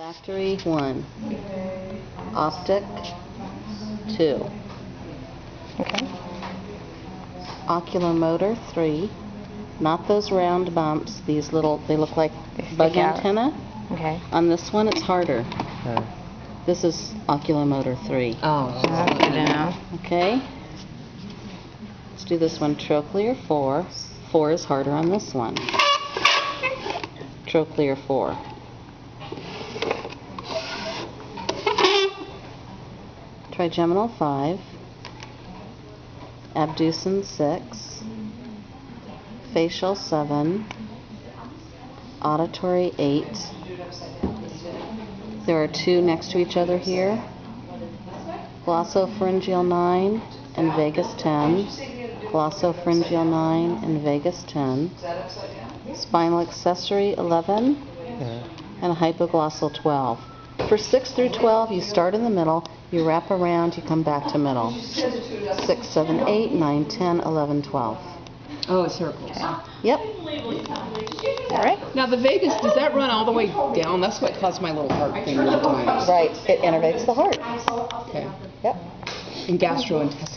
Olfactory, one. Optic, two. Okay. Oculomotor, three. Not those round bumps, these little, they look like They stick bug out. antenna. Okay. On this one, it's harder. Uh, This is oculomotor, three. Oh. That's good. Okay? Let's do this one, trochlear, four. Four is harder on this one. Trochlear, four. Trigeminal, five. Abducens, six. Facial, seven. Auditory, eight. There are two next to each other here. Glossopharyngeal 9 and vagus 10. Glossopharyngeal 9 and vagus 10. Spinal accessory 11 uh, and hypoglossal 12. For 6 through 12, you start in the middle, you wrap around, you come back to middle. 6, 7, 8, 9, 10, 11, 12. Oh, circles. Yep. All right. Now the vagus, does that run all the way down? That's what caused my little heart thing sometimes. Right. It innervates the heart. Okay. Yep. And gastrointestinal.